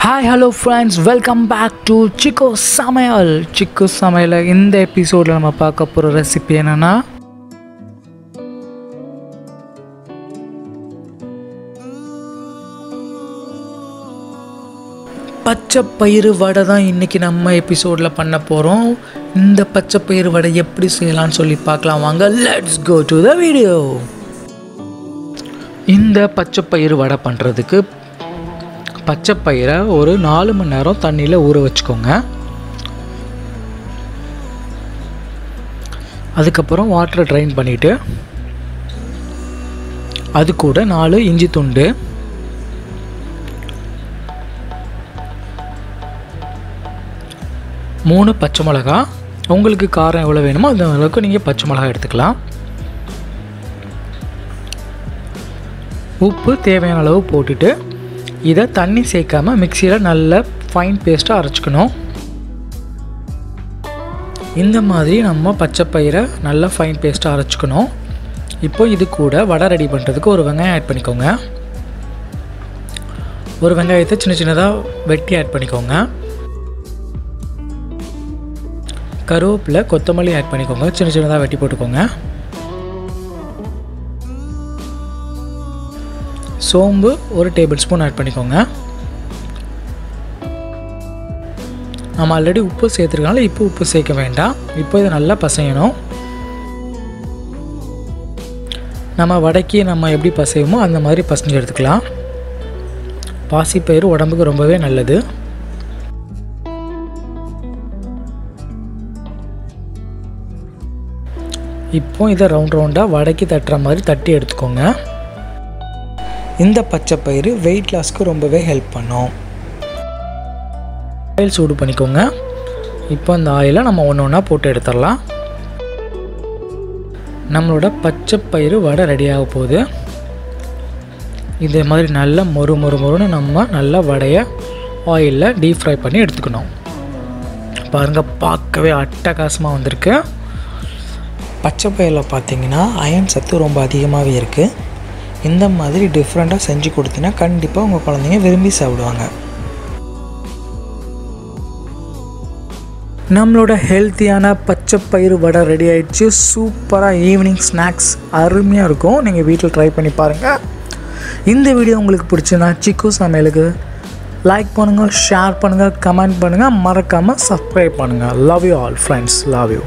Hi hello friends welcome back to Chikko Samayal Chikko Samayal இந்த எபிசோடில் நம்ம பார்க்க போகிற ரெசிபி என்னென்னா பச்சை பயிறு வடை தான் இன்றைக்கி நம்ம எபிசோடில் பண்ண போகிறோம் இந்த பச்சை பயிறு வடை எப்படி செய்யலாம்னு சொல்லி பார்க்கலாம். வாங்க let's go to the video இந்த பச்சை பயிறு வடை பண்ணுறதுக்கு பச்சை பயிரை ஒரு நாலு மணி நேரம் தண்ணியில் ஊற வச்சுக்கோங்க. அதுக்கப்புறம் வாட்டரை ட்ரைன் பண்ணிவிட்டு அது கூட நாலு இஞ்சி துண்டு மூணு பச்சை மிளகா. உங்களுக்கு காரம் எவ்வளோ வேணுமோ அந்த அளவுக்கு நீங்கள் பச்சை மிளகா எடுத்துக்கலாம். உப்பு தேவையான அளவு போட்டுட்டு இதை தண்ணி சேர்க்காமல் மிக்சியில் நல்ல ஃபைன் பேஸ்ட்டாக அரைச்சிக்கணும். இந்த மாதிரி நம்ம பச்சை பயிரை நல்லா ஃபைன் பேஸ்ட்டாக அரைச்சிக்கணும். இப்போ இது கூட வடை ரெடி பண்ணுறதுக்கு ஒரு வெங்காயம் ஆட் பண்ணிக்கோங்க. ஒரு வெங்காயத்தை சின்ன சின்னதாக வெட்டி ஆட் பண்ணிக்கோங்க. கருவேப்பில் கொத்தமல்லி ஆட் பண்ணிக்கோங்க. சின்ன சின்னதாக வெட்டி போட்டுக்கோங்க. சோம்பு ஒரு டேபிள் ஸ்பூன் ஆட் பண்ணிக்கோங்க. நம்ம ஆல்ரெடி உப்பு சேர்த்துருக்கனால இப்போ உப்பு சேர்க்க வேண்டாம். இப்போ இதை நல்லா பசையணும். நம்ம வடக்கி நம்ம எப்படி பசையுமோ அந்த மாதிரி பசஞ்சு எடுத்துக்கலாம். பாசிப்பயிறு உடம்புக்கு ரொம்பவே நல்லது. இப்போ இதை ரவுண்ட் ரவுண்டாக வடக்கி தட்டுற மாதிரி தட்டி எடுத்துக்கோங்க. இந்த பச்சை பயிறு வெயிட் லாஸ்க்கு ரொம்பவே ஹெல்ப் பண்ணும். ஆயில் சூடு பண்ணிக்கோங்க. இப்போ இந்த ஆயிலை நம்ம ஒன்று ஒன்றா போட்டு எடுத்துடலாம். நம்மளோட பச்சை பயிறு வடை ரெடியாக போகுது. இதே மாதிரி நல்லா மொறு மொறு மொறுன்னு நம்ம நல்லா வடையை ஆயிலில் டீப் ஃப்ரை பண்ணி எடுத்துக்கணும். பாருங்கள் பார்க்கவே அட்டகாசமாக வந்திருக்கு. பச்சை பயிரில் பார்த்தீங்கன்னா அயன் சத்து ரொம்ப அதிகமாகவே இருக்குது இந்த மாதிரி டிஃப்ரெண்ட்டாக செஞ்சு கொடுத்தீங்கன்னா கண்டிப்பாக உங்கள் குழந்தைங்க விரும்பி சாப்பிடுவாங்க. நம்மளோட ஹெல்த்தியான பச்சை பயிறு வடை ரெடி ஆயிடுச்சு. சூப்பராக ஈவினிங் ஸ்நாக்ஸ் அருமையாக இருக்கும். நீங்கள் வீட்டில் ட்ரை பண்ணி பாருங்கள் இந்த வீடியோ உங்களுக்கு பிடிச்சுன்னா சிக்கு சமையலுக்கு லைக் பண்ணுங்கள் ஷேர் பண்ணுங்கள் கமெண்ட் பண்ணுங்கள் மறக்காமல் சப்ஸ்கிரைப் பண்ணுங்கள் love you all friends love you